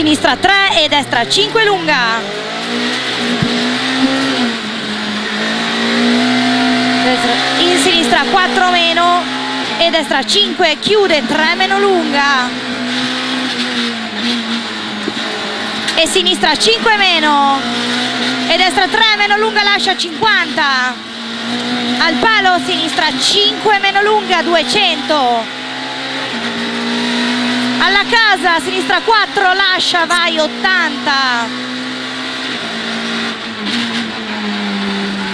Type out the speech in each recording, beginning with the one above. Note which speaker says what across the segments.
Speaker 1: sinistra 3 e destra 5 lunga. In sinistra 4 meno e destra 5 chiude 3 meno lunga. E sinistra 5 meno e destra 3 meno lunga lascia 50 al palo sinistra 5 meno lunga 200 alla casa sinistra 4 lascia vai 80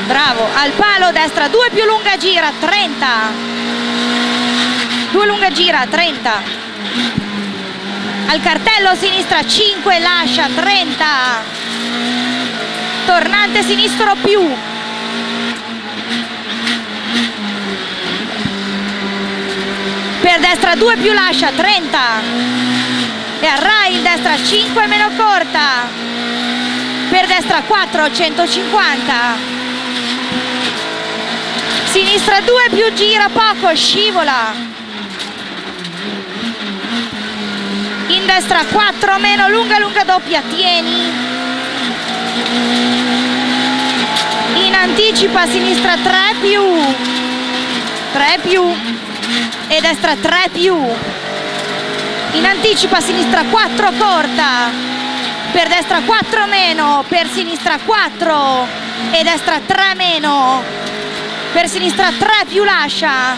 Speaker 1: bravo al palo destra 2 più lunga gira 30 2 lunga gira 30 al cartello sinistra 5 lascia 30 tornante sinistro più per destra 2 più lascia 30 e a rail destra 5 meno corta. Per destra 4 150 sinistra 2 più gira poco scivola. In destra 4 meno lunga lunga doppia tieni. In anticipa sinistra 3 più. 3 più e destra 3 più in anticipo a sinistra 4 corta per destra 4 meno per sinistra 4 e destra 3 meno. Per sinistra 3 più lascia.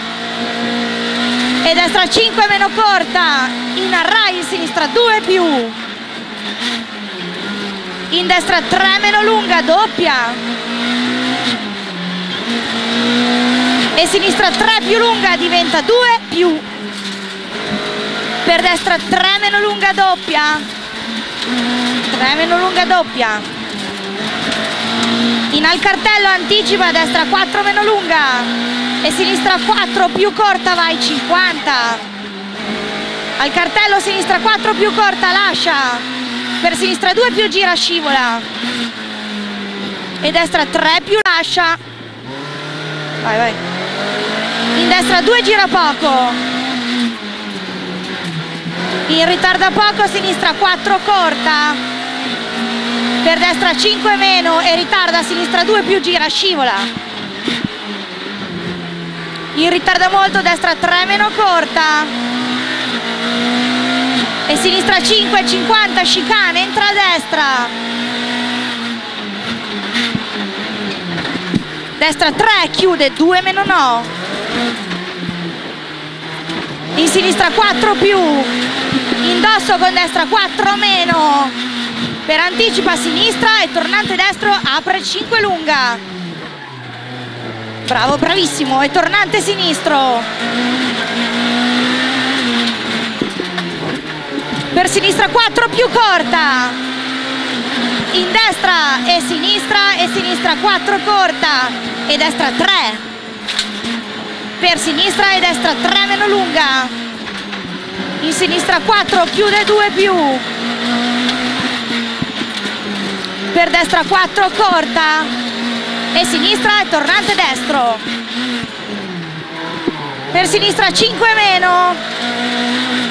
Speaker 1: E destra 5 meno corta in array sinistra 2 più. In destra 3 meno lunga doppia e sinistra 3 più lunga diventa 2 più per destra 3 meno lunga doppia. 3 meno lunga doppia. In al cartello anticipa destra 4 meno lunga. E sinistra 4 più corta vai 50 al cartello sinistra 4 più corta lascia. Per sinistra 2 più gira scivola. E destra 3 più lascia. Vai vai destra 2 gira poco. In ritarda poco sinistra 4 corta. Per destra 5 meno. E ritarda sinistra 2 più gira scivola. In ritarda molto destra 3 meno corta. E sinistra 5 50 chicane entra a destra. Destra 3 chiude 2 meno no in sinistra 4 più indosso con destra 4 meno. Per anticipa sinistra e tornante destro apre 5 lunga. Bravo bravissimo e tornante sinistro. Per sinistra 4 più corta. In destra e sinistra e sinistra 4 corta. E destra 3 per sinistra e destra 3 meno lunga. In sinistra 4 chiude 2 più. Per destra 4 corta. E sinistra e tornante destro. Per sinistra 5 meno.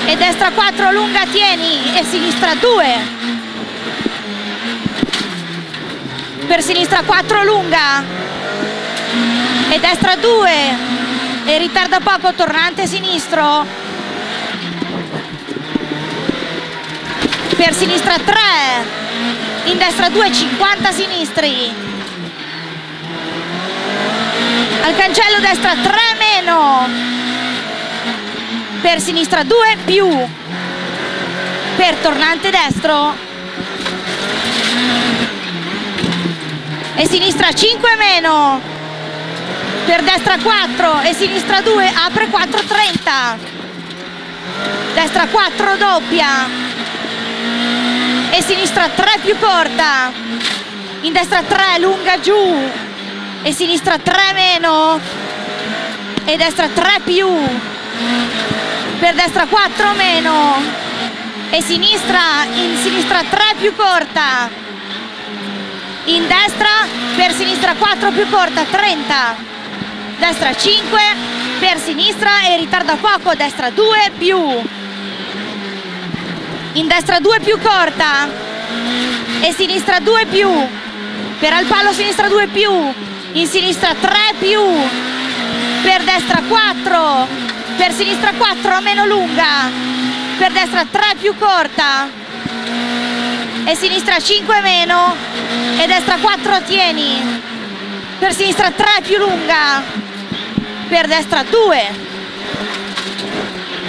Speaker 1: E destra 4 lunga tieni. E sinistra 2 per sinistra 4 lunga. E destra 2 e ritarda poco tornante sinistro. Per sinistra 3 in destra 2 50 sinistri. Al cancello destra 3 meno. Per sinistra 2 più. Per tornante destro. E sinistra 5 meno per destra 4 e sinistra 2 apre 4.30 destra 4 doppia. E sinistra 3 più corta in destra 3 lunga giù. E sinistra 3 meno. E destra 3 più. Per destra 4 meno. E sinistra in sinistra 3 più corta in destra per sinistra 4 più corta 30 destra 5 per sinistra e ritarda poco destra 2 più. In destra 2 più corta e sinistra 2 più. Per al palo sinistra 2 più in sinistra 3 più. Per destra 4 per sinistra 4 meno lunga. Per destra 3 più corta e sinistra 5 meno. E destra 4 tieni. Per sinistra 3 più lunga per destra 2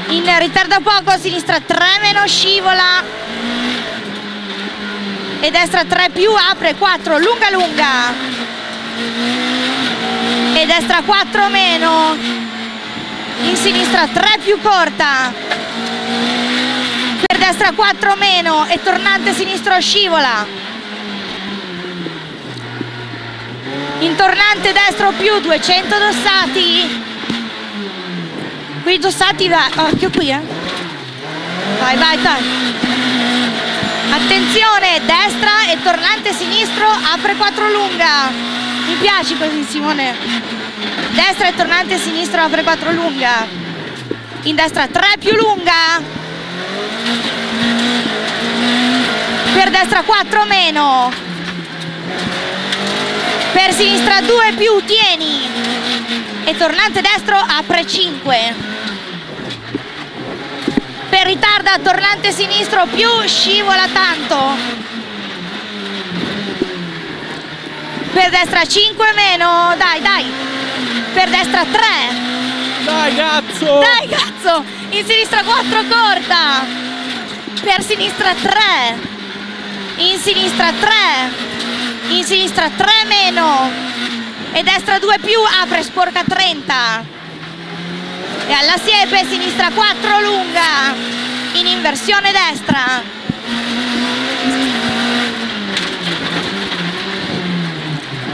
Speaker 1: in ritarda poco sinistra 3 meno scivola. E destra 3 più apre 4 lunga lunga. E destra 4 meno. In sinistra 3 più corta. Per destra 4 meno. E tornante sinistro scivola in tornante destro più 200 dossati qui dossati va occhio qui eh. Vai vai vai. Attenzione destra e tornante sinistro apre 4 lunga. Mi piace così Simone. Destra e tornante sinistro apre 4 lunga. In destra 3 più lunga. Per destra 4 meno per sinistra 2 più tieni. E tornante destro apre 5 per ritarda tornante sinistro più scivola tanto. Per destra 5 meno dai dai. Per destra 3
Speaker 2: dai cazzo.
Speaker 1: Dai cazzo. In sinistra 4 corta. Per sinistra 3 in sinistra 3 in sinistra 3 meno. E destra 2 più apre sporca 30 e alla siepe sinistra 4 lunga in inversione destra.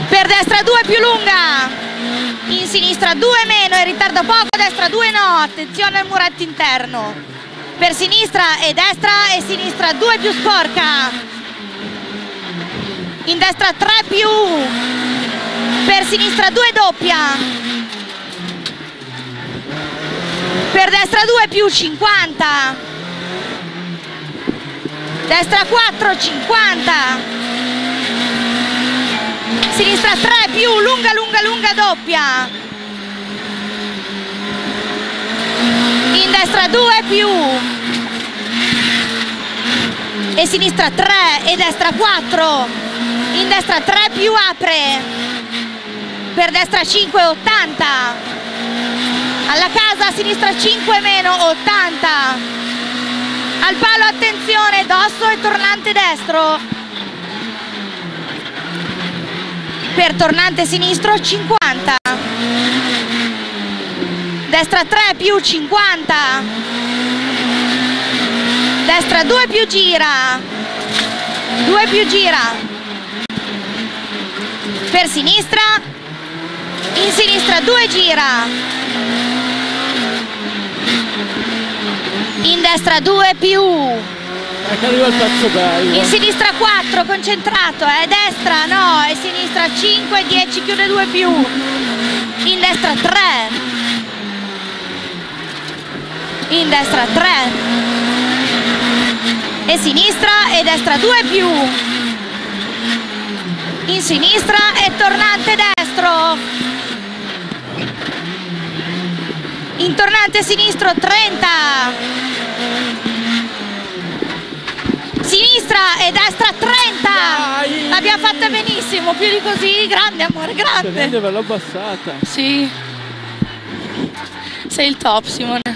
Speaker 1: Per destra 2 più lunga in sinistra 2 meno e ritardo poco destra 2 no. Attenzione al muretto interno. Per sinistra e destra e sinistra 2 più sporca in destra 3 più per sinistra 2 doppia. Per destra 2 più 50 destra 4 50 sinistra 3 più lunga lunga lunga doppia. In destra 2 più e sinistra 3 e destra 4 in destra 3 più apre. Per destra 5 80 alla casa a sinistra 5 meno 80 al palo attenzione dosso e tornante destro. Per tornante sinistro 50 destra 3 più 50 destra 2 più gira. 2 più gira per sinistra. In sinistra 2 gira. In destra 2 più. In sinistra 4 concentrato eh. Destra no e sinistra 5 10 chiude 2 più. In destra 3 in destra 3 e sinistra e destra 2 più in sinistra e tornante destro. In tornante sinistro 30 sinistra e destra 30 l'abbiamo fatta benissimo più di così grande amore grande.
Speaker 2: Ve l'ho abbassata.
Speaker 1: Sì. Sei il top Simone